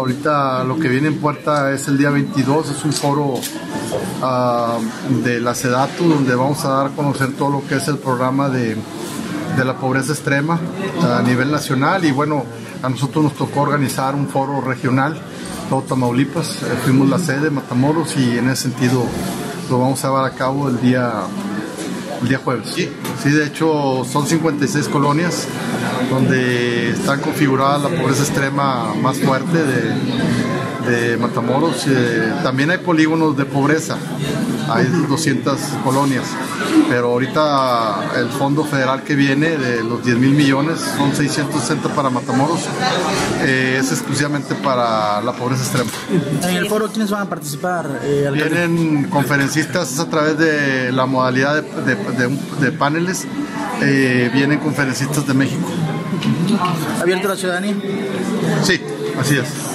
Ahorita lo que viene en puerta es el día 22, es un foro ah, de la SEDATU donde vamos a dar a conocer todo lo que es el programa de, de la pobreza extrema a nivel nacional. Y bueno, a nosotros nos tocó organizar un foro regional, todo Tamaulipas, eh, fuimos la sede, Matamoros y en ese sentido lo vamos a llevar a cabo el día el día jueves. Sí, de hecho son 56 colonias donde están configuradas la pobreza extrema más fuerte de, de Matamoros. Eh, también hay polígonos de pobreza, hay 200 colonias, pero ahorita el fondo federal que viene de los 10 mil millones son 660 para Matamoros, eh, es exclusivamente para la pobreza extrema. En el foro, ¿quiénes van a participar? Eh, Vienen conferencistas a través de la modalidad de, paneles, eh, vienen conferencistas de México. ¿Abierto a la ciudadanía? Sí, así es.